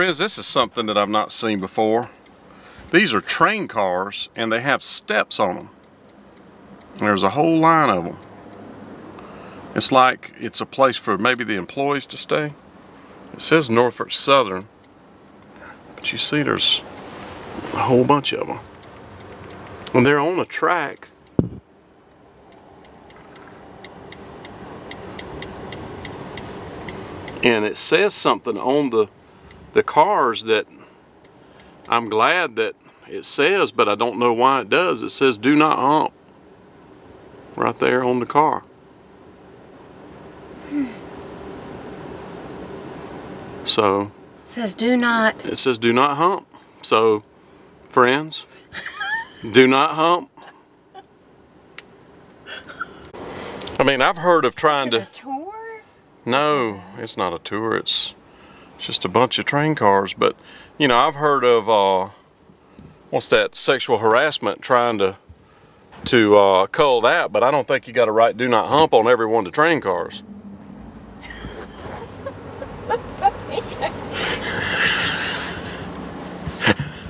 Friends, this is something that I've not seen before. These are train cars and they have steps on them. And there's a whole line of them. It's like it's a place for maybe the employees to stay. It says Norfolk Southern, but you see there's a whole bunch of them. And they're on a track. And it says something on the the cars that I'm glad that it says, but I don't know why it does. It says do not hump right there on the car. So It says do not. it says do not hump. So friends, do not hump. I mean, I've heard of trying to. tour? No, it's not a tour. It's just a bunch of train cars. But you know, I've heard of uh, what's that? Sexual harassment trying to to uh, cull that. But I don't think you got to right "do not hump" on every one of the train cars.